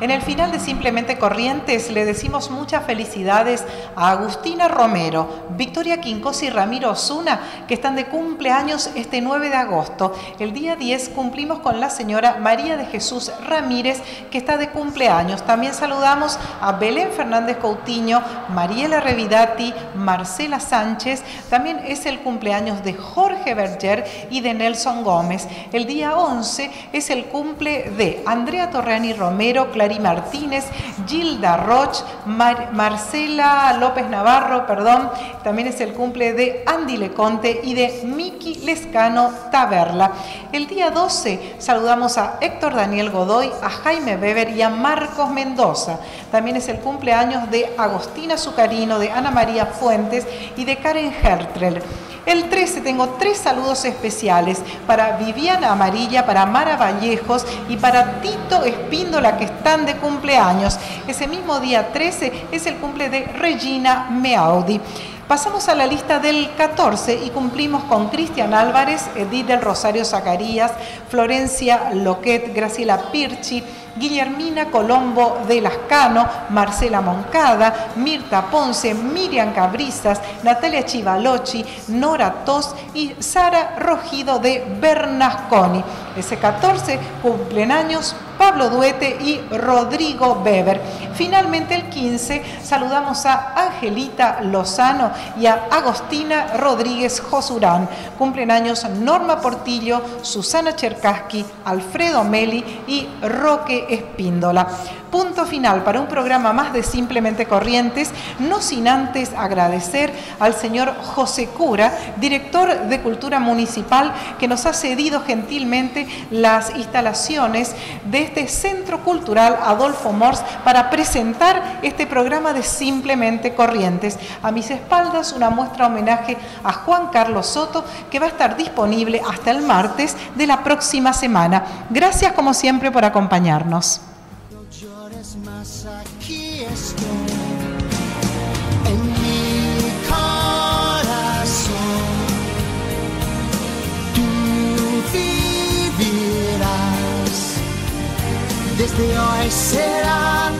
En el final de Simplemente Corrientes le decimos muchas felicidades a Agustina Romero, Victoria Quincos y Ramiro Osuna, que están de cumpleaños este 9 de agosto. El día 10 cumplimos con la señora María de Jesús Ramírez, que está de cumpleaños. También saludamos a Belén Fernández Coutinho, Mariela Revidati, Marcela Sánchez. También es el cumpleaños de Jorge Berger y de Nelson Gómez. El día 11 es el cumple de Andrea Torreani Romero, Martínez, Gilda Roch, Marcela López Navarro, perdón, también es el cumple de Andy Leconte y de Miki Lescano Taberla. El día 12 saludamos a Héctor Daniel Godoy, a Jaime Weber y a Marcos Mendoza. También es el cumpleaños de Agostina Zucarino, de Ana María Fuentes y de Karen Hertrel. El 13 tengo tres saludos especiales para Viviana Amarilla, para Mara Vallejos y para Tito Espíndola que están de cumpleaños. Ese mismo día 13 es el cumple de Regina Meaudi. Pasamos a la lista del 14 y cumplimos con Cristian Álvarez, Edith del Rosario Zacarías, Florencia Loquet, Graciela Pirchi, Guillermina Colombo de Lascano, Marcela Moncada, Mirta Ponce, Miriam Cabrizas, Natalia Chivalochi, Nora Tos y Sara Rogido de Bernasconi. Ese 14 cumplen años Pablo Duete y Rodrigo Weber. Finalmente el 15 saludamos a Angelita Lozano y a Agostina Rodríguez Josurán. Cumplen años Norma Portillo, Susana Cherkaski, Alfredo Meli y Roque Espíndola. Punto final para un programa más de Simplemente Corrientes, no sin antes agradecer al señor José Cura, director de Cultura Municipal, que nos ha cedido gentilmente las instalaciones de este Centro Cultural Adolfo Mors para presentar este programa de Simplemente Corrientes. A mis espaldas una muestra homenaje a Juan Carlos Soto que va a estar disponible hasta el martes de la próxima semana. Gracias como siempre por acompañarnos. Mas aqui estou em meu coração. Tu vivirás, desde hoje será.